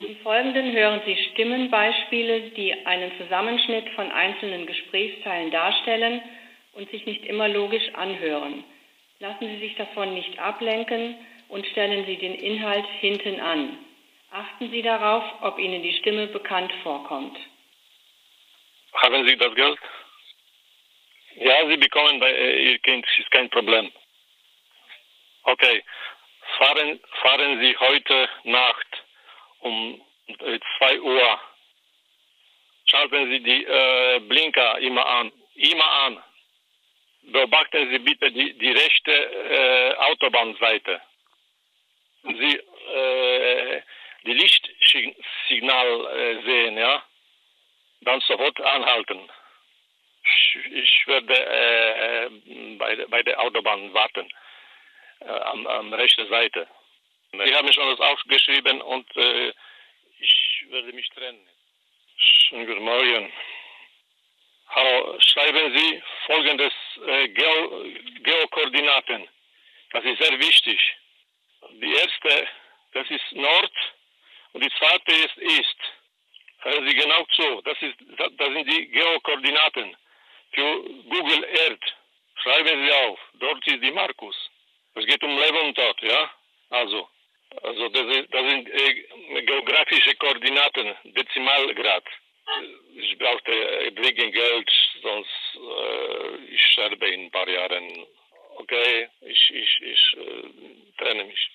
Im Folgenden hören Sie Stimmenbeispiele, die einen Zusammenschnitt von einzelnen Gesprächsteilen darstellen und sich nicht immer logisch anhören. Lassen Sie sich davon nicht ablenken und stellen Sie den Inhalt hinten an. Achten Sie darauf, ob Ihnen die Stimme bekannt vorkommt. Haben Sie das Geld? Ja, Sie bekommen bei äh, Ihr Kind, ist kein Problem. Okay. Fahren, fahren Sie heute Nacht um 2 Uhr. Schalten Sie die äh, Blinker immer an. Immer an. Beobachten Sie bitte die, die rechte äh, Autobahnseite. Sie äh, die Lichtsignal äh, sehen, ja, dann sofort anhalten. Ich, ich werde äh, bei, bei der Autobahn warten, äh, am, am rechten Seite. Sie haben schon das aufgeschrieben und äh, ich werde mich trennen. Schönen guten Morgen. Hallo, schreiben Sie folgendes äh, Geo Geokoordinaten. Das ist sehr wichtig. Die erste, das ist Nord und die zweite ist Ist. Hören Sie genau zu. Das, ist, das sind die Geokoordinaten für Google Earth. Schreiben Sie auf. Dort ist die Markus. Es geht um Leben und Tod, ja? Also, also das, ist, das sind äh, geografische Koordinaten, Dezimalgrad. Ich brauchte äh, dringend Geld, sonst äh, ich sterbe in ein paar Jahren. Okay, ich, ich, ich äh, trenne mich.